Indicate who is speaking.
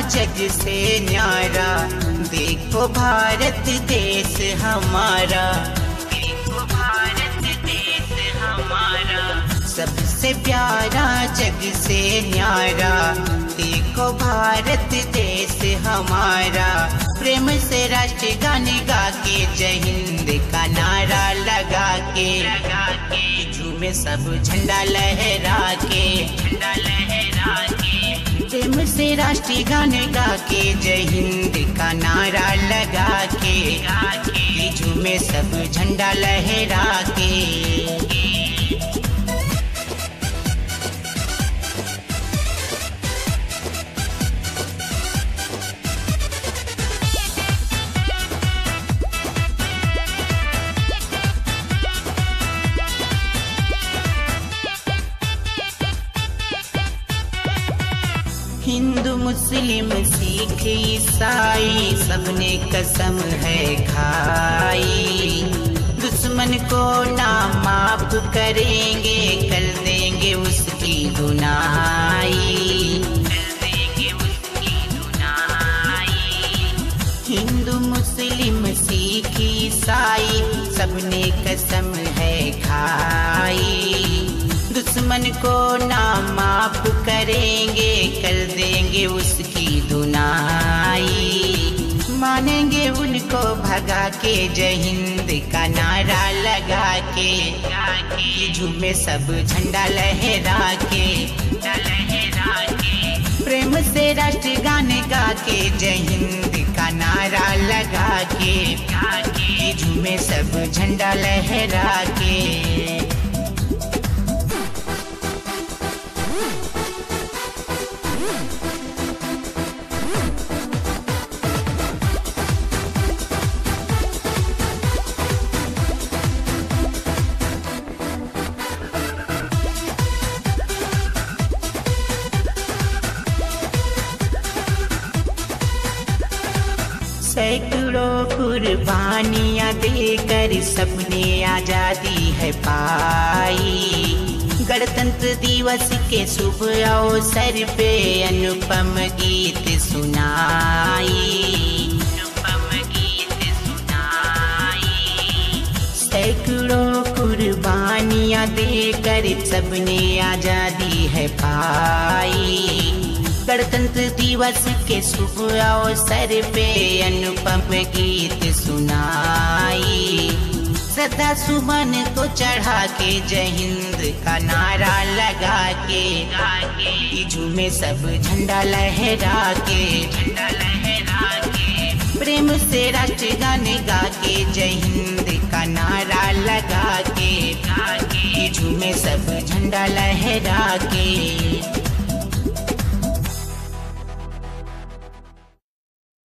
Speaker 1: जग से न्यारा। देखो भारत देश हमारा। देखो भारत देश हमारा। सबसे प्यारा जग से न्यारा। देखो भारत देश हमारा। प्रेम से राष्ट्र गान गा के जय हिंद का नारा लगा के लगा के झूमे सब झंडा लहरा के झंडा लहरा प्रेम से राष्ट्रीय गान गा के जय हिंद का नारा लगा के झूमे सब झंडा लहरा के हिंदू मुस्लिम सिख ईसाई, सबने कसम है खाई। दुश्मन को ना माफ़ करेंगे, कर देंगे उसकी दुनाई हिंदू मुस्लिम सिख ईसाई, सबने कसम है खाई। दुश्मन को ना माफ़ करेंगे कर देंगे उसकी दुनाई। मानेंगे उनको भगा के, जय हिंद का नारा लगा के। झूमे सब झंडा लहरा के। लहरा के प्रेम से राष्ट्र गान गा के, जय हिंद का नारा लगा के। झूमे सब झंडा लहरा के। सैकड़ों कुर्बानियाँ देकर सबने आज़ादी है पाई। गणतंत्र दिवस के शुभ अवसर पे अनुपम गीत सुनाई। अनुपम गीत सुनाई। सैकड़ों कुर्बानियाँ देकर सबने आज़ादी है पाई। गणतंत्र दिवस के शुभ अवसर पे अनुपम गीत सुनाई। सदा सुमन को चढ़ा के जय हिंद का नारा लगा के झूमे सब झंडा लहरा के झंडा लहरा के प्रेम से राष्ट्र गान गा के, जय हिंद का नारा लगा के झूमे सब झंडा लहरा के।